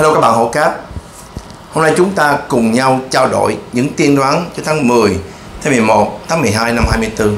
Hello các bạn hộ cáp. Hôm nay chúng ta cùng nhau trao đổi những tiên đoán cho tháng 10, tháng 11, tháng 12 năm 24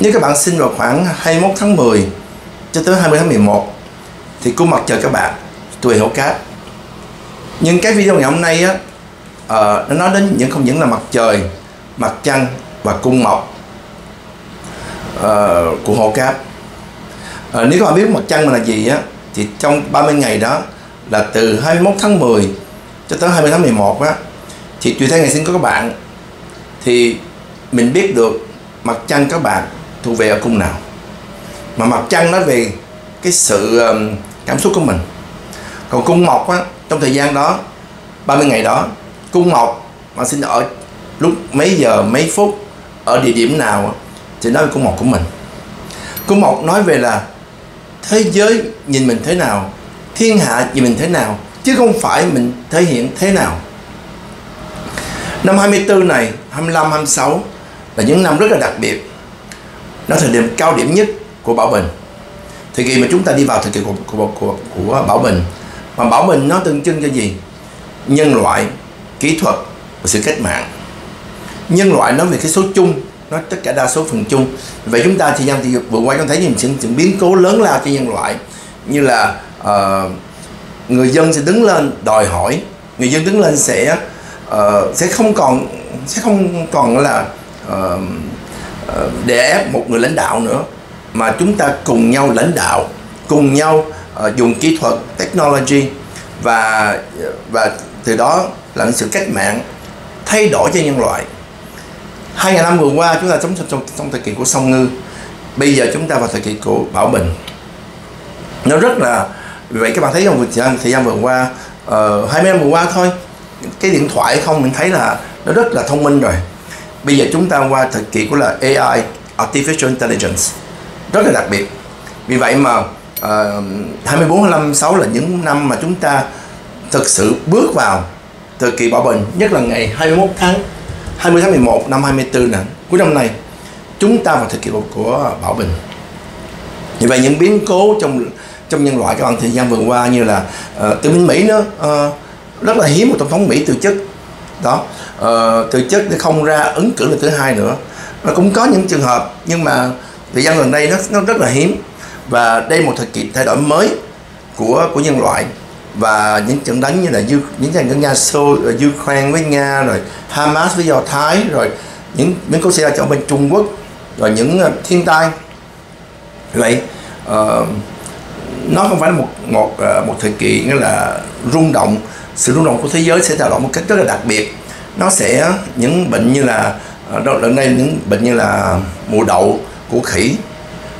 Nếu các bạn sinh vào khoảng 21 tháng 10 cho tới 20 tháng 11 thì cung mặt trời các bạn tuổi hộ cáp. Nhưng cái video ngày hôm nay á à, nó nói đến những không những là mặt trời, mặt trăng và cung mộc à, của hộ cáp. À, Nếu các bạn biết mặt trăng là gì á thì trong 30 ngày đó là từ 21 tháng 10 cho tới 20 tháng 11 á, thì tùy theo ngày sinh của các bạn. Thì mình biết được mặt trăng các bạn thuộc về ở cung nào. Mà mặt trăng nói về cái sự um, cảm xúc của mình. Còn cung mộc á, trong thời gian đó 30 ngày đó, cung mộc mà sinh ở lúc mấy giờ, mấy phút, ở địa điểm nào thì nói về cung mộc của mình. Cung mộc nói về là thế giới nhìn mình thế nào thiên hạ vì mình thế nào chứ không phải mình thể hiện thế nào. Năm 24 này 25 26 là những năm rất là đặc biệt. Nó thời điểm cao điểm nhất của Bảo Bình. Thời kỳ mà chúng ta đi vào thời kỳ của, của, của, của Bảo Bình. Mà Bảo Bình nó tượng trưng cho gì? Nhân loại kỹ thuật và sự cách mạng. Nhân loại nói về cái số chung nó tất cả đa số phần chung. Vậy chúng ta thì gian thì vừa qua chúng thấy những những, những biến cố lớn lao cho nhân loại như là uh, người dân sẽ đứng lên đòi hỏi. Người dân đứng lên sẽ uh, sẽ không còn sẽ không còn là ờ, uh, để ép một người lãnh đạo nữa. Mà chúng ta cùng nhau lãnh đạo cùng nhau uh, dùng kỹ thuật technology và và từ đó là sự cách mạng thay đổi cho nhân loại. Hai ngàn năm vừa qua chúng ta sống trong, trong, trong thời kỳ của song ngư. Bây giờ chúng ta vào thời kỳ của bảo bình. Nó rất là vì vậy các bạn thấy trong thời gian, thời gian vừa qua ờ, uh, 20 năm vừa qua thôi cái điện thoại không mình thấy là nó rất là thông minh rồi. Bây giờ chúng ta qua thời kỳ của là AI Artificial Intelligence rất là đặc biệt. Vì vậy mà uh, 24, 25, 6 là những năm mà chúng ta thực sự bước vào thời kỳ bảo bình nhất là ngày 21 tháng 20 tháng 11 năm 24 nè cuối năm này chúng ta vào thời kỳ của bảo bình vì vậy những biến cố trong trong nhân loại các bạn thời gian vừa qua như là ờ, uh, từ Mỹ nữa uh, rất là hiếm một tổng thống Mỹ từ chức. Đó uh, từ chức để không ra ứng cử lần thứ hai nữa. Nó cũng có những trường hợp nhưng mà thời gian gần đây nó nó rất là hiếm. Và đây một thời kỳ thay đổi mới của của nhân loại. Và những trận đánh như là những trận đánh Nga Xô Ukraine với Nga rồi Hamas với Do Thái rồi những những câu xảy ra trong bên Trung Quốc rồi những thiên tai. Vậy uh, nó không phải là một một ờ, một thời kỳ nghĩa là rung động. Sự rung động của thế giới sẽ tạo động một cách rất là đặc biệt. Nó sẽ những bệnh như là ờ, đó lần đây những bệnh như là mùa đậu của khỉ.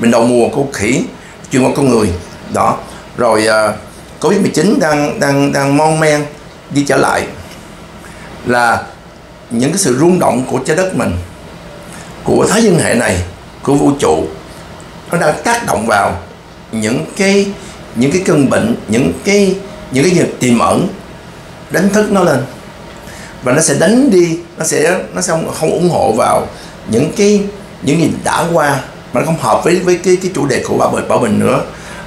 Bệnh đậu mùa của khỉ chuyên qua con người. Đó. Rồi uh, covid 19 đang đang đang mon men đi trở lại là những cái sự rung động của trái đất mình của thái dương hệ này của vũ trụ nó đang tác động vào những cái những cái cơn bệnh những cái những cái việc tiềm ẩn đánh thức nó lên. Và nó sẽ đánh đi nó sẽ nó sẽ không, không ủng hộ vào những cái những gì đã qua. Mà nó không hợp với với cái cái chủ đề của bảo bình bảo bình nữa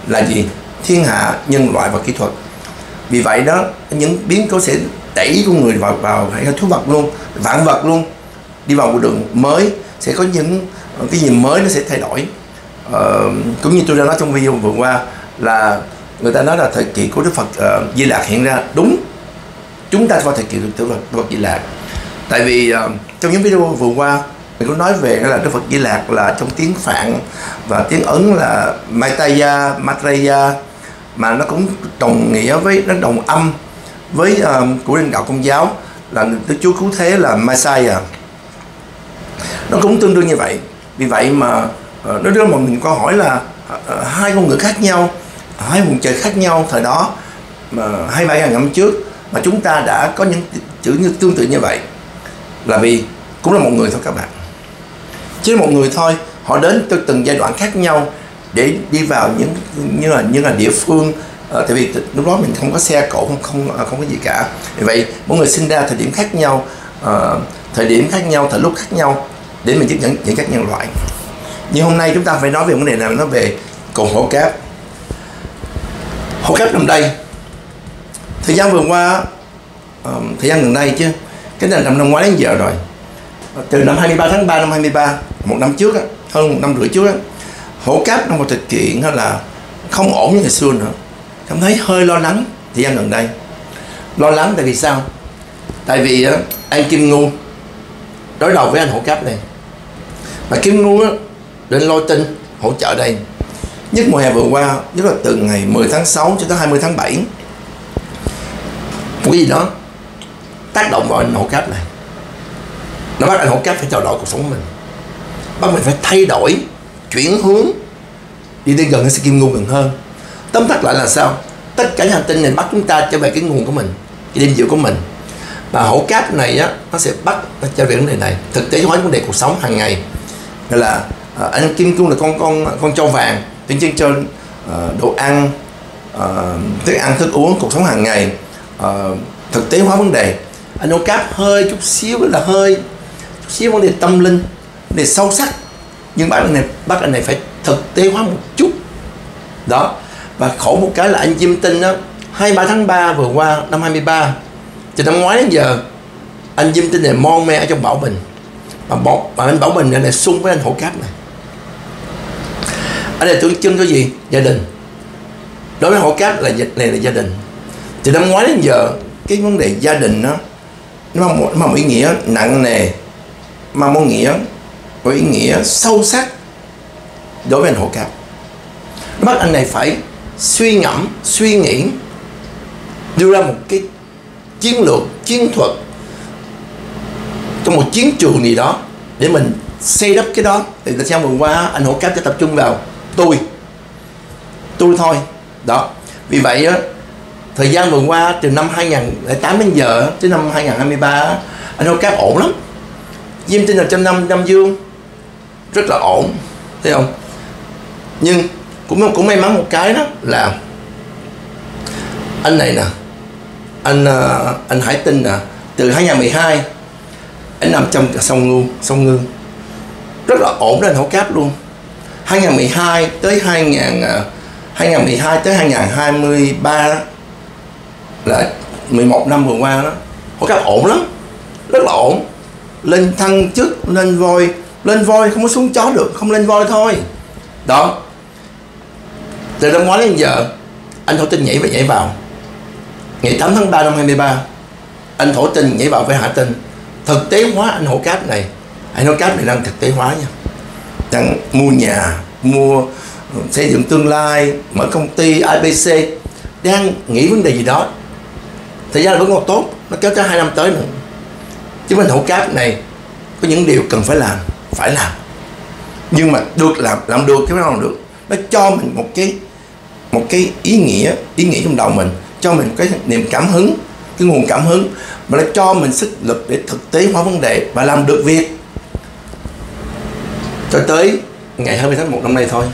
là gì? Thiên hạ nhân loại và kỹ thuật. Vì vậy đó những biến cố sẽ đẩy con người vào vào hay thú vật luôn vạn vật luôn. Đi vào một đường mới sẽ có những cái gì mới nó sẽ thay đổi uh, cũng như tôi đã nói trong video vừa qua là người ta nói là thời kỳ của Đức Phật uh, Di Lạc hiện ra. Đúng chúng ta qua thời kỳ của Đức Phật, Di Lạc tại vì uh, trong những video vừa qua mình cũng nói về là Đức Phật Di Lạc là trong tiếng Phạn và tiếng Ấn là Maitreya, Maitreya mà nó cũng đồng nghĩa với nó đồng âm với uh, của linh đạo công giáo là Đức Chúa Cứu Thế là Messiah. Nó cũng tương đương như vậy. Vì vậy mà uh, nó đưa mà mình câu hỏi là ờ, ờ, hai ngôn ngữ khác nhau hai vùng trời khác nhau thời đó mà hai ba ngàn năm trước mà chúng ta đã có những chữ như tương tự như vậy. Là vì cũng là một người thôi các bạn. Chỉ là một người thôi họ đến từ từng giai đoạn khác nhau để đi vào những như là như là địa phương. À, tại vì lúc đó mình không có xe cộ không không không có gì cả. Vì vậy mỗi người sinh ra thời điểm khác nhau à, thời điểm khác nhau thời lúc khác nhau để mình tiếp nhận những các nhân loại nhưng hôm nay chúng ta phải nói về vấn đề nào nó về cùng hổ cáp hổ cáp nằm đây. Thời gian vừa qua um, thời gian gần đây chứ cái này năm năm ngoái đến giờ rồi. Từ năm 23 tháng 3 năm 23 một năm trước á, hơn một năm rưỡi trước á, hổ cáp trong một thực kiện là không ổn như ngày xưa nữa. Cảm thấy hơi lo lắng thời gian gần đây. Lo lắng tại vì sao? Tại vì á, anh Kim Ngu đối đầu với anh hổ cáp này. Mà Kim Ngu á, đến lôi tin hỗ trợ đây. Nhất mùa hè vừa qua, nhất là từ ngày 10 tháng 6 cho tới 20 tháng 7 một cái gì đó tác động vào anh hộ cáp này. Nó bắt anh hộ cáp phải thay đổi cuộc sống của mình. Bắt mình phải thay đổi, chuyển hướng, đi đến gần cái kim ngu gần hơn. Tóm tắt lại là sao? Tất cả hành tinh này bắt chúng ta trở về cái nguồn của mình, cái đêm diệu của mình. Và hổ cáp này á, nó sẽ bắt nó trở về vấn đề này. Thực tế hóa vấn đề cuộc sống hàng ngày. Gọi là à, anh kim cương là con con con trâu vàng tính trên cho à, đồ ăn à, thức ăn thức uống cuộc sống hàng ngày. À, thực tế hóa vấn đề. Anh hổ cáp hơi chút xíu là hơi chút xíu vấn đề tâm linh vấn đề sâu sắc. Nhưng bác anh này bác anh này phải thực tế hóa một chút. Đó. Và khổ một cái là anh Jim Tinh đó 23 tháng 3 vừa qua năm 23 từ năm ngoái đến giờ anh Jim Tinh này mon me ở trong Bảo Bình. Mà, bảo, mà anh Bảo Bình này, này xung với anh Hổ Cáp này ở đây tượng trưng cho gì? Gia đình. Đối với hộ Cáp là này là gia đình. Từ năm ngoái đến giờ cái vấn đề gia đình đó nó mang một, mang một ý nghĩa nặng nề mang một nghĩa có ý nghĩa sâu sắc đối với anh hộ Cáp. Bắt anh này phải suy ngẫm suy nghĩ đưa ra một cái chiến lược chiến thuật trong một chiến trường gì đó để mình xây đắp cái đó. Thì tại sao vừa qua anh hổ tập trung vào tôi. Tôi thôi. Đó. Vì vậy á, thời gian vừa qua từ năm 2008 đến giờ tới năm 2023 anh hổ cáp ổn lắm. Diêm Tinh là trong năm năm dương rất là ổn, thấy không? Nhưng cũng cũng may mắn một cái đó là anh này nè, anh ờ, anh Hải Tinh nè, từ 2012 anh nằm trong sông Ngư sông Ngư rất là ổn lên hổ cáp luôn. 2012 tới 2000 2012 ờ, tới 2023 đó, là 11 năm vừa qua đó. Hồ cáp ổn lắm rất là ổn. Lên thăng chức lên voi lên voi không có xuống chó được không lên voi thôi. Đó. Từ năm ngoái đến giờ anh thổ tinh nhảy và nhảy vào. Ngày 8 tháng 3 năm 23 anh thổ tinh nhảy vào với hạ tinh. Thực tế hóa anh hổ cáp này. Anh hổ cáp này đang thực tế hóa nha đang mua nhà, mua ừ, xây dựng tương lai, mở công ty IBC đang nghĩ vấn đề gì đó. Thời gian vẫn còn tốt, nó kéo tới hai năm tới nữa. Chứ mình hổ cáp này, có những điều cần phải làm phải làm. Nhưng mà được làm làm được cái nào làm được. Nó cho mình một cái một cái ý nghĩa ý nghĩa trong đầu mình, cho mình cái niềm cảm hứng, cái nguồn cảm hứng, mà nó cho mình sức lực để thực tế hóa vấn đề và làm được việc cho tới ngày 20 tháng 1 năm nay thôi.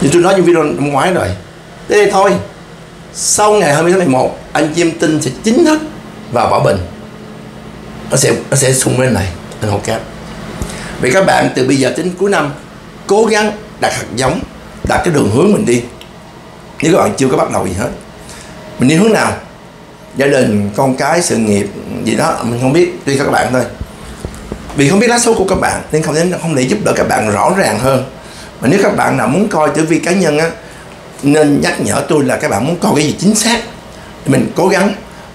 Như tôi nói trong video năm ngoái rồi. Tới đây thôi, sau ngày 20 tháng 11 anh Diêm Tinh sẽ chính thức vào Bảo Bình. Nó sẽ nó sẽ xung lên này anh Hồ Cáp vậy các bạn từ bây giờ đến cuối năm, cố gắng đặt hạt giống, đặt cái đường hướng mình đi. Nếu các bạn chưa có bắt đầu gì hết. Mình đi hướng nào? Gia đình, con cái, sự nghiệp, gì đó, mình không biết tuy các bạn thôi vì không biết lá số của các bạn nên không thể không thể giúp đỡ các bạn rõ ràng hơn. Mà nếu các bạn nào muốn coi tử vi cá nhân á nên nhắc nhở tôi là các bạn muốn coi cái gì chính xác. Thì mình cố gắng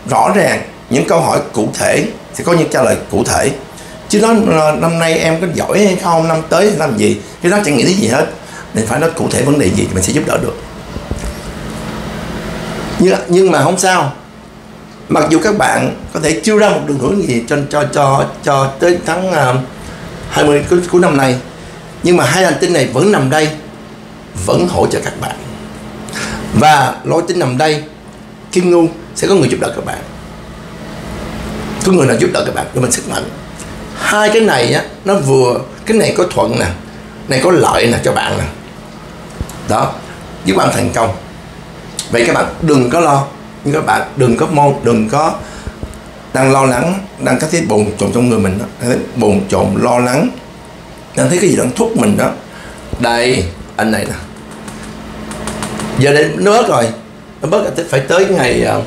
rõ ràng những câu hỏi cụ thể thì có những trả lời cụ thể. Chứ nói năm nay em có giỏi hay không năm tới làm gì cái đó chẳng nghĩ đến gì hết. Nên phải nói cụ thể vấn đề gì thì mình sẽ giúp đỡ được. Nhưng, nhưng mà không sao mặc dù các bạn có thể chưa ra một đường hướng gì cho cho cho cho tới tháng à, uh, 20 cuối, cuối năm này nhưng mà hai hành tinh này vẫn nằm đây vẫn hỗ trợ các bạn. Và lôi tinh nằm đây kim ngưu sẽ có người giúp đỡ các bạn. Có người nào giúp đỡ các bạn cho mình sức mạnh. Hai cái này á nó vừa cái này có thuận nè này có lợi nè cho bạn nè. Đó giúp bạn thành công. Vậy các bạn đừng có lo nhưng các bạn đừng có mong đừng có đang lo lắng đang có thấy bồn trộn trong người mình đó. Thấy bồn trộn lo lắng. Đang thấy cái gì đang thúc mình đó. Đây anh này nè. Giờ đến nước rồi. Nó bớt phải tới ngày ờ, uh,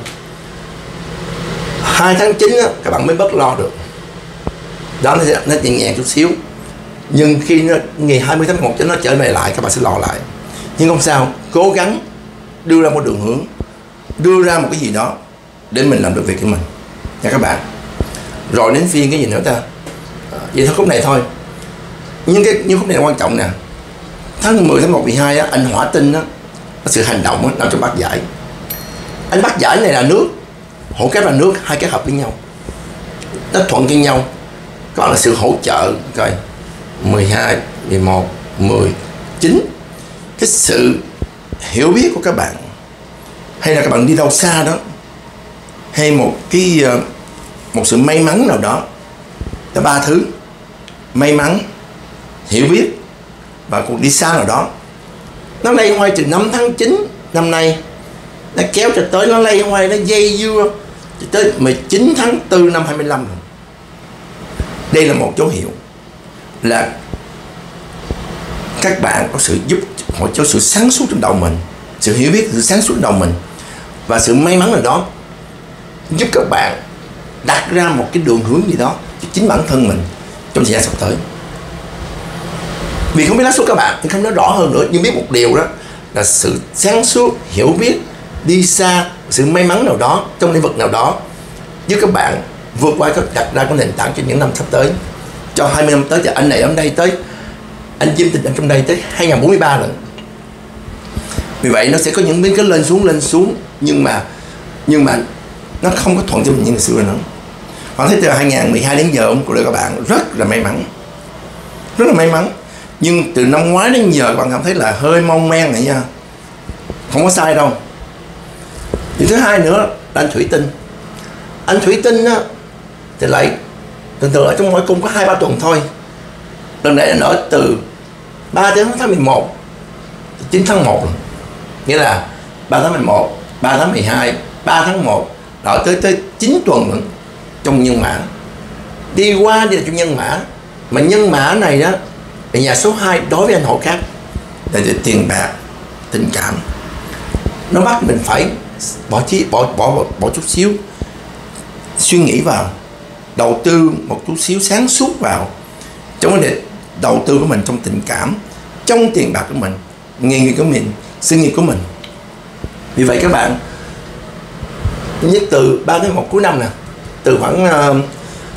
2 tháng 9 á, các bạn mới bớt lo được. Đó nó, nó nhẹ nhàng chút xíu. Nhưng khi nó, ngày 20 tháng 11 nó trở về lại các bạn sẽ lo lại. Nhưng không sao cố gắng đưa ra một đường hướng đưa ra một cái gì đó để mình làm được việc của mình. Nha các bạn rồi đến phiên cái gì nữa ta? À, vậy thôi khúc này thôi. Nhưng cái những khúc này là quan trọng nè. Tháng 10 tháng 1 12 á, anh hỏa tinh á sự hành động á, nằm trong bát giải. Anh bắt giải này là nước hỗn kép là nước hai cái hợp với nhau. Nó thuận với nhau. Gọi là sự hỗ trợ coi 12 11 10 9 cái sự hiểu biết của các bạn hay là các bạn đi đâu xa đó. Hay một cái ờ, một sự may mắn nào đó. Là ba thứ. May mắn, hiểu biết và cuộc đi xa nào đó. Nó lây hoay từ năm tháng 9 năm nay. Nó kéo cho tới, nó lây hoay nó dây dưa cho tới 19 tháng 4 năm 25 rồi. Đây là một dấu hiệu là các bạn có sự giúp họ cho sự sáng suốt trong đầu mình, sự hiểu biết, sự sáng suốt trong đầu mình và sự may mắn nào đó giúp các bạn đặt ra một cái đường hướng gì đó cho chính bản thân mình trong thời gian sắp tới. Vì không biết nói suốt các bạn, nhưng không nói rõ hơn nữa, nhưng biết một điều đó là sự sáng suốt, hiểu biết, đi xa, sự may mắn nào đó, trong lĩnh vực nào đó, giúp các bạn vượt qua các, đặt ra cái nền tảng cho những năm sắp tới. Cho 20 năm tới thì anh này ở đây tới, anh Jim Tình anh trong đây tới 2043 lần. Vì vậy nó sẽ có những biến cái lên xuống lên xuống nhưng mà nhưng mà nó không có thuận cho mình như ngày xưa nữa. Bạn thấy từ 2012 đến giờ ông của các bạn rất là may mắn. Rất là may mắn. Nhưng từ năm ngoái đến giờ bạn cảm thấy là hơi mong men này nha. Không có sai đâu. Thì thứ hai nữa là anh thủy tinh. Anh thủy tinh á, thì lại thường thường ở trong mỗi cung có hai, ba tuần thôi. Lần này anh nở từ 3 đến tháng 11 9 tháng 1 nghĩa là 3 tháng 11 3 tháng 12 3 tháng 1 đợi tới tới 9 tuần nữa trong nhân mã. Đi qua đi là trong nhân mã mà nhân mã này đó là nhà số 2 đối với anh hộ khác là tiền bạc tình cảm. Nó bắt mình phải bỏ chí bỏ bỏ bỏ, bỏ chút xíu suy nghĩ vào đầu tư một chút xíu sáng suốt vào trong vấn đề đầu tư của mình trong tình cảm trong tiền bạc của mình nghề nghiệp của mình sự nghiệp của mình vì vậy các bạn nhất từ 3 tháng một cuối năm nè từ khoảng uh,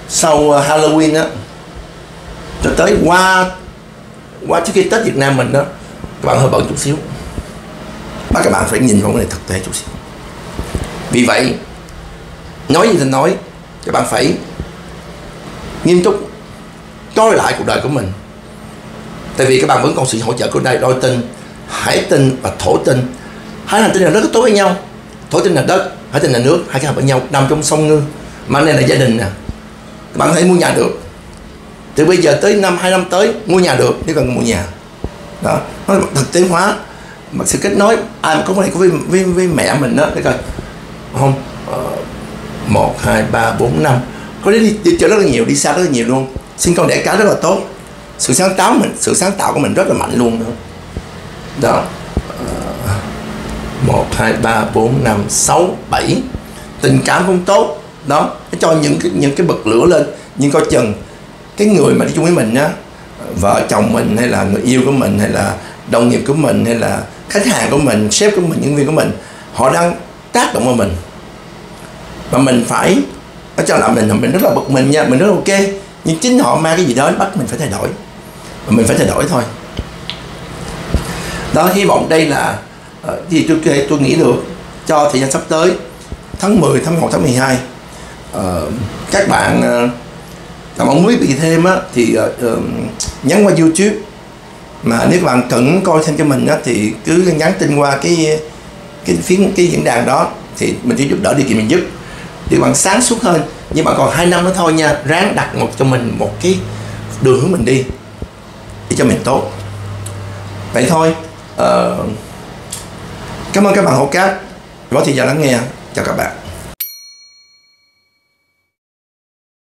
sau ờ, Halloween á cho tới qua qua trước khi Tết Việt Nam mình đó các bạn hơi bận chút xíu. Và các bạn phải nhìn vào cái này thực tế chút xíu. Vì vậy nói gì thì nói các bạn phải nghiêm túc coi lại cuộc đời của mình. Tại vì các bạn vẫn còn sự hỗ trợ của đây đôi tin hải tin và thổ tin hai hành tinh là rất tốt với nhau. Thổ tinh là đất hải tinh là nước hai cái hợp với nhau nằm trong sông ngư. Mà này là gia đình nè. Các bạn có thể mua nhà được. Từ bây giờ tới năm hai năm tới mua nhà được nếu cần mua nhà. Đó. Nó thực tế hóa mà sự kết nối ai mà có này đề với, với, với mẹ mình đó để coi. Không ờ, một hai ba bốn năm. Có đi, đi chơi rất là nhiều đi xa rất là nhiều luôn. Sinh con đẻ cái rất là tốt. Sự sáng tạo mình sự sáng tạo của mình rất là mạnh luôn nữa. Đó. 1, 2, 3, 4, 5, 6, 7 tình cảm không tốt. Đó nó cho những cái những cái bật lửa lên. Nhưng coi chừng cái người mà đi chung với mình á vợ chồng mình hay là người yêu của mình hay là đồng nghiệp của mình hay là khách hàng của mình sếp của mình nhân viên của mình họ đang tác động vào mình. Và mình phải nó cho là mình mình rất là bực mình nha mình rất là ok. Nhưng chính họ mang cái gì đó bắt mình phải thay đổi. Và mình phải thay đổi thôi. Đó hy vọng đây là Ờ, thì tôi kể tôi nghĩ được cho thời gian sắp tới tháng 10 tháng 1 tháng 12 uh, ờ, các bạn uh, các bạn muốn biết thêm á thì uh, uh, nhắn qua YouTube. Mà nếu các bạn cần coi thêm cho mình á thì cứ nhắn tin qua cái cái phiến cái diễn đàn đó thì mình sẽ giúp đỡ điều kiện mình giúp. Thì bạn sáng suốt hơn nhưng mà còn hai năm nữa thôi nha ráng đặt một cho mình một cái đường hướng mình đi để cho mình tốt. Vậy thôi uh, cảm ơn các bạn hậu cát võ thị giờ lắng nghe. Chào các bạn.